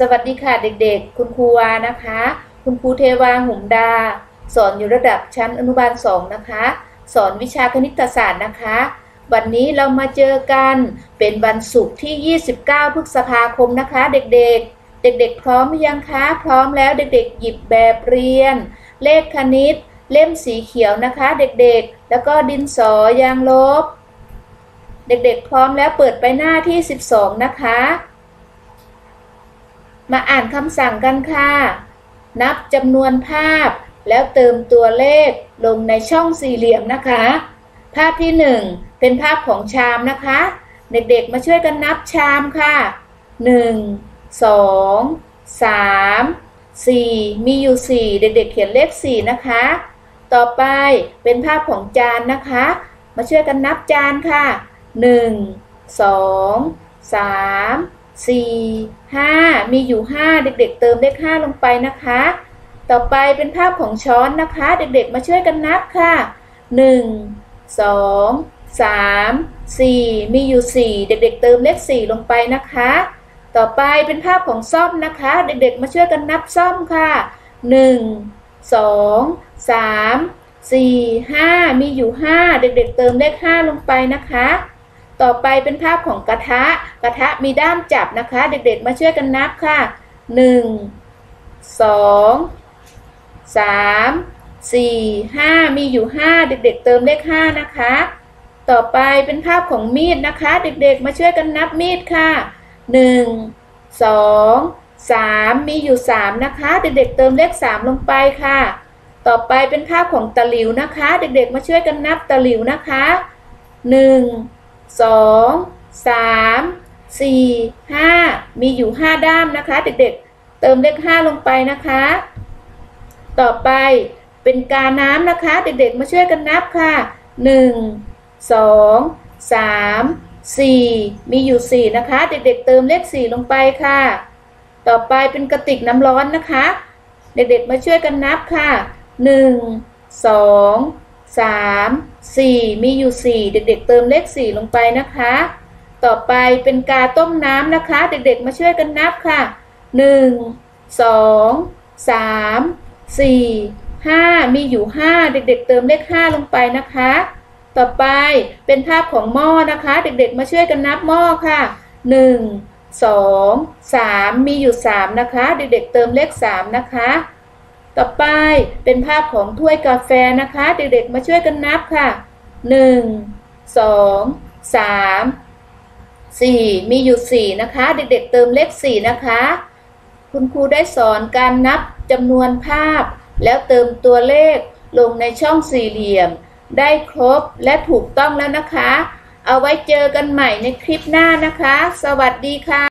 สวัสดีค่ะเด็กๆ คุณครูวานะคะ คุณครูเทวาหุมดา สอนอยู่ระดับชั้นอนุบาลสองนะคะ สอนวิชาคณิตศาสตร์นะคะ วันนี้เรามาเจอกันเป็นวันศุกร์ที่ 29 พฤษภาคมนะคะ เด็กๆ เด็กๆ พร้อมหรือยังคะ พร้อมแล้วเด็กๆ หยิบแบบเรียน เลขคณิต เล่มสีเขียวนะคะ เด็กๆ แล้วก็ดินสอยางลบ เด็กๆ พร้อมแล้วเปิดไปหน้าที่ 12 นะคะ มาอ่านคำสั่งกันค่ะ นับจำนวนภาพ แล้วเติมตัวเลขลงในช่องสี่เหลี่ยมนะคะ ภาพที่หนึ่งเป็นภาพของชามนะคะ เด็กๆมาช่วยกันนับชามค่ะหนึ่งสองสามสี่มีอยู่สี่เด็กๆเขียนเลขสี่นะคะ ต่อไปเป็นภาพของจานนะคะ มาช่วยกันนับจานค่ะหนึ่ง สองสามสี่ห้ามีอยู่ห้าเด็กๆ เติมเลขห้าลงไปนะคะ ต่อไปเป็นภาพของช้อนนะคะ เด็กๆ มาช่วยกันนับค่ะหนึ่งสองสามสี่มีอยู่สี่เด็กๆ เติมเลขสี่ลงไปนะคะ ต่อไปเป็นภาพของซ่อมนะคะ เด็กๆ มาช่วยกันนับซ่อมค่ะหนึ่งสองสามสี่ห้ามีอยู่ห้าเด็กๆ เติมเลขห้าลงไปนะคะ ต่อไปเป็นภาพของกระทะ กระทะมีด้ามจับนะคะ เด็กๆมาช่วยกันนับค่ะ 1 2 3 4 5 มีอยู่ 5 เด็กๆ เติมเลข5นะคะ ต่อไปเป็นภาพของมีดนะคะ เด็กๆ มาช่วยกันนับมีดค่ะ 1 2 3 มีอยู่ 3 นะคะ เด็กๆ เติมเลข 3 ลงไปค่ะ ต่อไปเป็นภาพของตะหลิวนะคะ เด็กๆ มาช่วยกันนับตะหลิวนะคะ 1 สองสามสี่ห้ามีอยู่ห้าด้ามนะคะ เด็กๆ เติมเลขห้าลงไปนะคะ ต่อไปเป็นกาน้ำนะคะ เด็กๆ มาช่วยกันนับค่ะหนึ่งสองสามสี่มีอยู่สี่นะคะ เด็กๆ เติมเลขสี่ลงไปค่ะ ต่อไปเป็นกระติกน้ำร้อนนะคะ เด็กๆ มาช่วยกันนับค่ะหนึ่งสอง สามสี่มีอยู่สี่เด็กๆ เติมเลขสี่ลงไปนะคะ ต่อไปเป็นกาต้มน้ำนะคะ เด็กๆ มาช่วยกันนับค่ะหนึ่งสองสามสี่ห้ามีอยู่ห้าเด็กๆ เติมเลขห้าลงไปนะคะ ต่อไปเป็นภาพของหม้อนะคะ เด็กๆ มาช่วยกันนับหม้อค่ะหนึ่งสองสามมีอยู่สามนะคะ เด็กๆ เติมเลขสามนะคะ ต่อไปเป็นภาพของถ้วยกาแฟนะคะ เด็กๆมาช่วยกันนับค่ะหนึ่งสองสามสี่มีอยู่สี่นะคะ เด็กๆเติมเลขสี่นะคะ คุณครูได้สอนการนับจำนวนภาพ แล้วเติมตัวเลขลงในช่องสี่เหลี่ยม ได้ครบและถูกต้องแล้วนะคะ เอาไว้เจอกันใหม่ในคลิปหน้านะคะ สวัสดีค่ะ